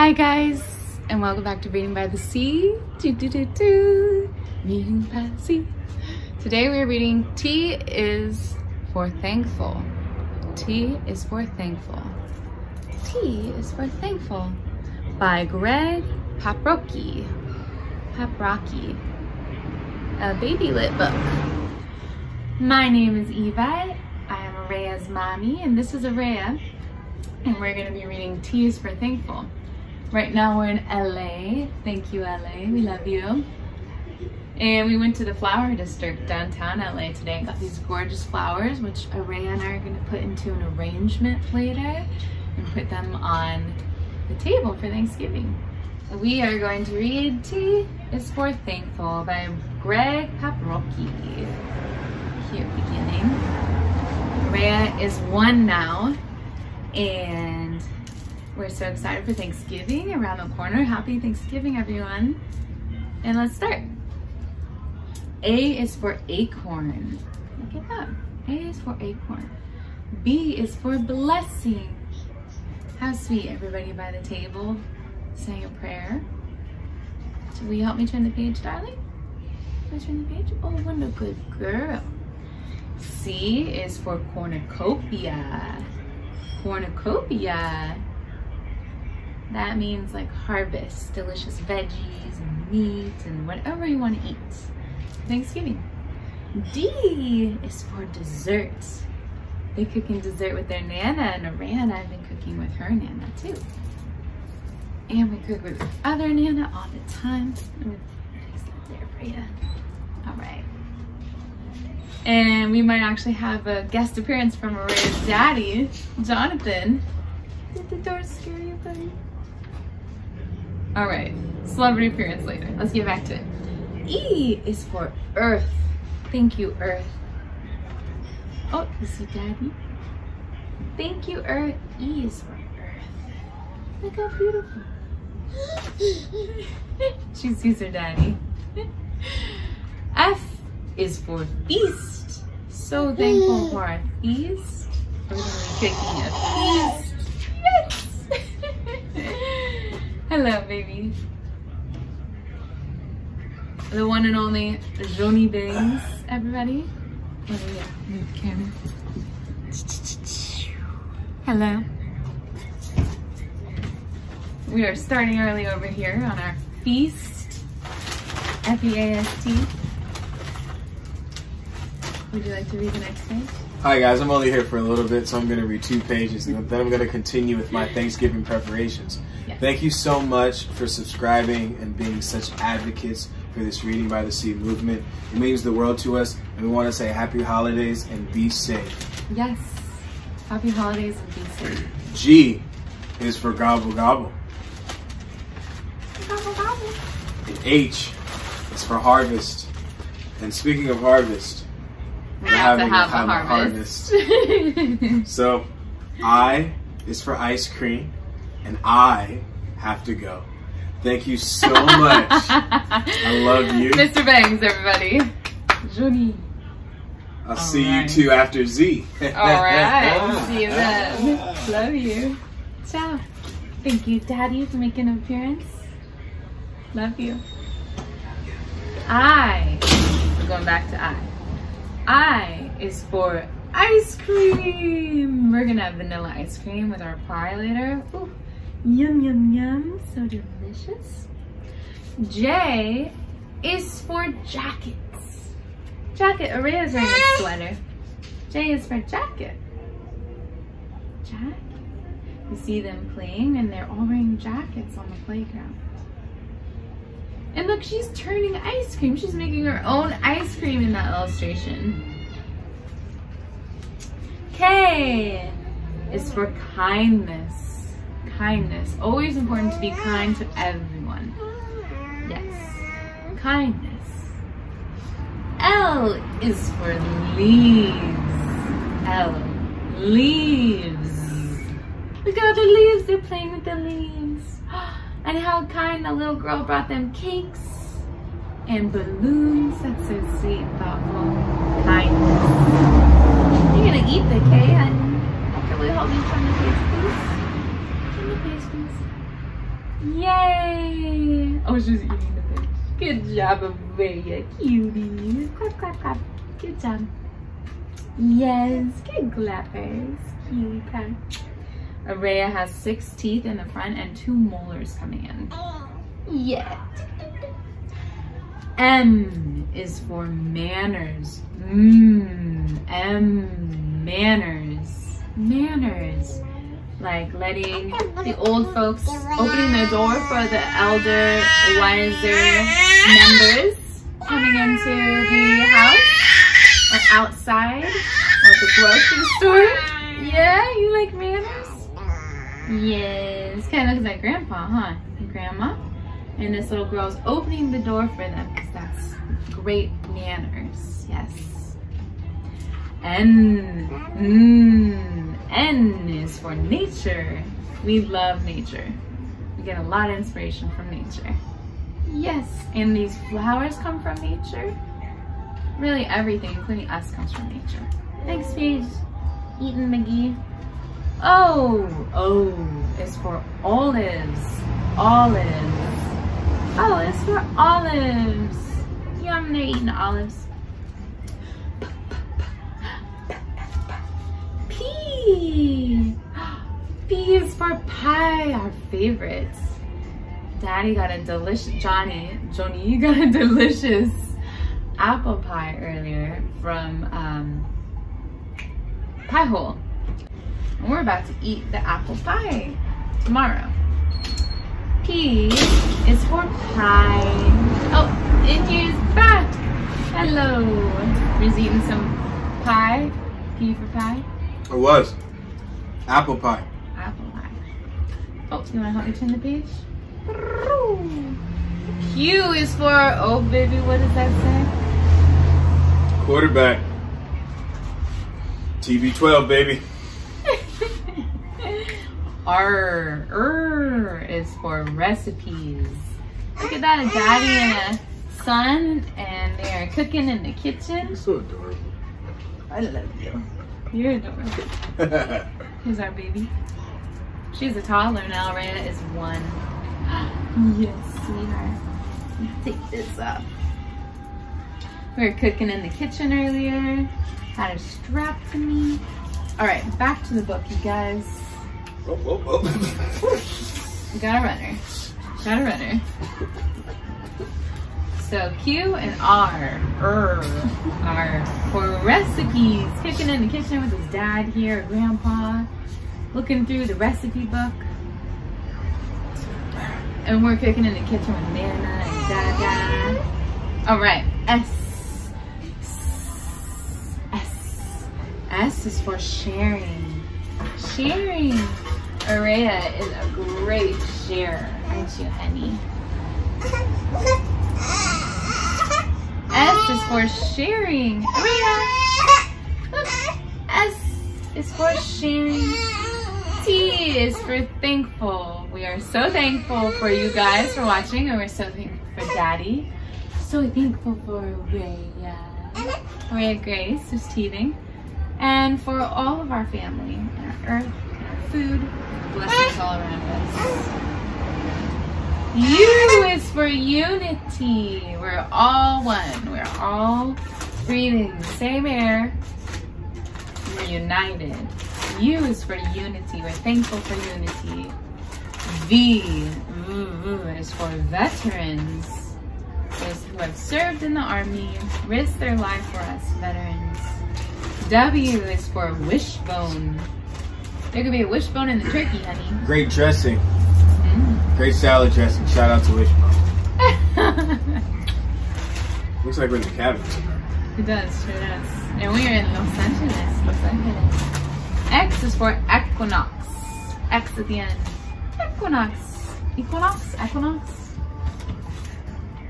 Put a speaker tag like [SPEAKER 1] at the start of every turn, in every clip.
[SPEAKER 1] Hi guys, and welcome back to Reading by the Sea. Do, do, do, do. Reading by the Sea. Today we are reading T is for Thankful. T is for Thankful. T is for Thankful by Greg Paprocki. Paprocki. A BabyLit book. My name is Eva. I am Araya's mommy, and this is Araya. And we're going to be reading T is for Thankful. Right now we're in LA. Thank you, LA. We love you. And we went to the flower district downtown LA today and got these gorgeous flowers, which Araya and I are going to put into an arrangement later and put them on the table for Thanksgiving. We are going to read T is for Thankful by Greg Paprocki. Here, beginning. Araya is one now, and we're so excited for Thanksgiving around the corner. Happy Thanksgiving, everyone. And let's start. A is for acorn. Look at that. A is for acorn. B is for blessing. How sweet, everybody by the table saying a prayer. So will you help me turn the page, darling? Can I turn the page? Oh, what a good girl. C is for cornucopia. Cornucopia. That means like harvest, delicious veggies and meat and whatever you want to eat. Thanksgiving. D is for dessert. They're cooking dessert with their Nana and Araya and I've been cooking with her Nana too. And we cook with other Nana all the time. there for you. All right. And we might actually have a guest appearance from Araya's daddy, Jonathan. Did the door scare you, buddy? All right, celebrity appearance later. Let's get back to it. E is for Earth. Thank you, Earth. Oh, you see Daddy? Thank you, Earth. E is for Earth. Look how beautiful. she sees her daddy. F is for feast. So thankful for our feast. We're gonna be a feast. Yes! Hello, baby. The one and only Jonny Bangs, everybody. Oh, yeah, move the camera. Hello. We are starting early over here on our feast. F-E-A-S-T. Would you like to read the next page?
[SPEAKER 2] Hi guys, I'm only here for a little bit, so I'm going to read two pages, and then I'm going to continue with my Thanksgiving preparations.
[SPEAKER 1] Yes.
[SPEAKER 2] Thank you so much for subscribing and being such advocates for this Reading by the Sea movement. It means the world to us, and we want to say happy holidays and be safe.
[SPEAKER 1] Yes. Happy holidays and be safe.
[SPEAKER 2] G is for gobble gobble.
[SPEAKER 1] Gobble, gobble.
[SPEAKER 2] And H is for harvest. And speaking of harvest,
[SPEAKER 1] We have to
[SPEAKER 2] having a-
[SPEAKER 1] have a
[SPEAKER 2] have a
[SPEAKER 1] harvest.
[SPEAKER 2] so I is for ice cream, and I have to go. Thank you so much. I love you.
[SPEAKER 1] Mr. Bangs, everybody. Jonny.
[SPEAKER 2] I'll see
[SPEAKER 1] All right.
[SPEAKER 2] you two after Z.
[SPEAKER 1] All right. See you then. Ah. Love you. Ciao. Thank you, Daddy, for making an appearance. Love you. I. We're going back to I. I is for ice cream. We're gonna have vanilla ice cream with our pie later. Ooh. Yum, yum, yum. So delicious. J is for jackets. Jacket. Araya's wearing a sweater. J is for jacket. Jacket. You see them playing and they're all wearing jackets on the playground. And look, she's turning ice cream. She's making her own ice cream in that illustration. K is for kindness. Kindness. Always important to be kind to everyone. Yes. Kindness. L is for leaves. L. Leaves. Look at the leaves. They're playing with the leaves. And how kind the little girl brought them cakes and balloons. That's so sweet and thoughtful. Kindness. You're gonna eat the K, honey. Okay, will you help me turn the page, please? Turn the page, please. Yay! Oh, she's eating the fish. Good job, Araya, cutie. Clap, clap, clap. Good job. Yes, good clappers. Cutie pie. Araya has six teeth in the front and two molars coming in. Yeah. M is for manners. Mmm, M, manners. Manners. Like letting the old folks, opening the door for the elder, wiser members coming into the house or outside or the grocery store. Yeah, you like manners? Yes. Kind of looks like grandpa, huh? And grandma. And this little girl's opening the door for them because that's great manners. Yes. N. N is for nature. We love nature. We get a lot of inspiration from nature. Yes. And these flowers come from nature. Really everything, including us, comes from nature. Thanks, Paige. Eating McGee. Oh, oh, is for olives. Olives. Oh, it's for olives. Yum, they're eating olives. P. P is for pie, our favorites. Daddy got a delicious, Jonny, Jonny, you got a delicious apple pie earlier from um, Pie Hole. And we're about to eat the apple pie tomorrow. P is for pie. Oh, and here's back. Hello. We're eating some pie. P for pie.
[SPEAKER 2] It was. Apple pie.
[SPEAKER 1] Apple pie. Oh, you wanna help me turn the page? Q is for, oh baby, what does that say?
[SPEAKER 2] Quarterback. TB12, baby.
[SPEAKER 1] R, R is for recipes. Look at that, a daddy and a son, and they are cooking in the kitchen.
[SPEAKER 2] so adorable.
[SPEAKER 1] I love you. You're adorable. Here's our baby. She's a toddler now. Rhea is one. yes, sweetheart. Take this up. We were cooking in the kitchen earlier. Had her strapped to me. All right, back to the book, you guys.
[SPEAKER 2] Oh, oh, oh.
[SPEAKER 1] We got a runner. Got a runner. So Q and R, er, are for recipes. Cooking in the kitchen with his dad here, grandpa, looking through the recipe book. And we're cooking in the kitchen with Nana and Dada. All right, S. S. S is for sharing. Sharing. Araya is a great sharer, aren't you, honey? S is for sharing. Araya! S is for sharing. T is for thankful. We are so thankful for you guys for watching, and we're so thankful for Daddy. So thankful for Raya. Raya Grace, who's teething. And for all of our family, and our earth, and our food, blessings all around us. U is for unity. We're all one. We're all breathing the same air. We're united. U is for unity. We're thankful for unity. V ooh, is for veterans. Those who have served in the army, risked their life for us, veterans. W is for wishbone. There could be a wishbone in the turkey, honey.
[SPEAKER 2] Great dressing.
[SPEAKER 1] Mm.
[SPEAKER 2] Great salad dressing. Shout out to Wishbone. Looks like we're in the cabin.
[SPEAKER 1] It does, sure does. And we are in Los Angeles, Los Angeles. X is for equinox. X at the end. Equinox. Equinox? Equinox?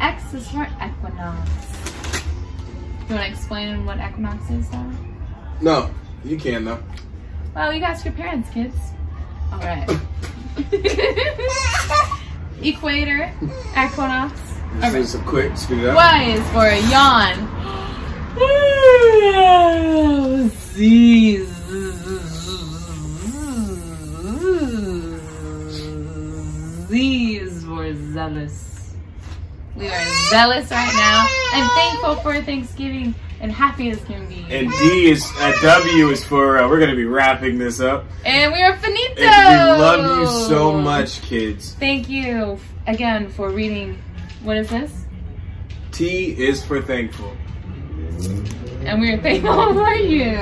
[SPEAKER 1] X is for equinox. You want to explain what equinox is, though?
[SPEAKER 2] No, you can though.
[SPEAKER 1] Well, you ask your parents, kids. All right. Equator, equinox.
[SPEAKER 2] This is a quick speed up.
[SPEAKER 1] Y is for a yawn. Z. Z is for zealous. We are zealous right now and thankful for Thanksgiving and happy as can be.
[SPEAKER 2] And D is uh, W is for uh, we're gonna be wrapping this up.
[SPEAKER 1] And we are finito.
[SPEAKER 2] And we love you so much, kids.
[SPEAKER 1] Thank you again for reading. What is this?
[SPEAKER 2] T is for thankful.
[SPEAKER 1] And we are thankful for you.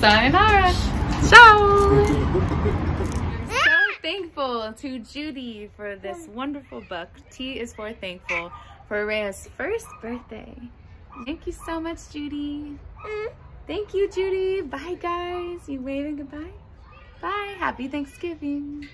[SPEAKER 1] Sayonara. Ciao. so thankful to Judy for this wonderful book. T is for thankful for Rhea's first birthday. Thank you so much, Judy. Mm-hmm. Thank you, Judy. Bye, guys. You waving goodbye? Bye. Happy Thanksgiving.